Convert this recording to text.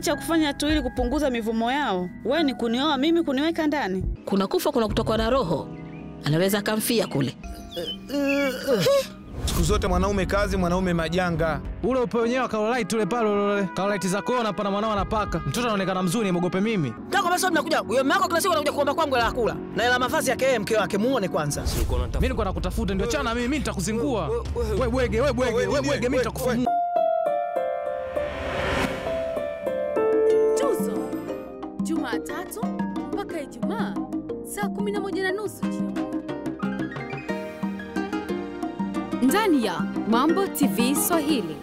cha kufanya tu ili kupunguza mivumo yao, we ni kunioa mimi kuniweka ndani. Kuna kufa, kuna kutokwa na roho, anaweza akamfia kule. Siku zote mwanaume kazi, mwanaume majanga. Ule upe wenyewe wa Carolite ule pale ule. Carolite za kona pana mwanao anapaka. Mtoto anaonekana mzuri, mogope mimi. Tako basi mnakuja. Huyo mume wako kila siku anakuja kuomba kwangu la kula. Na ila mavazi yake yeye mke wake muone kwanza. Mimi niko nakutafuta ndio chana mimi, mimi nitakuzingua. Wewe bwege, wewe bwege, wewe bwege, mimi nitakufumua. Jumatatu mpaka Ijumaa saa 11 na nusu jioni ndani ya Mambo TV Swahili.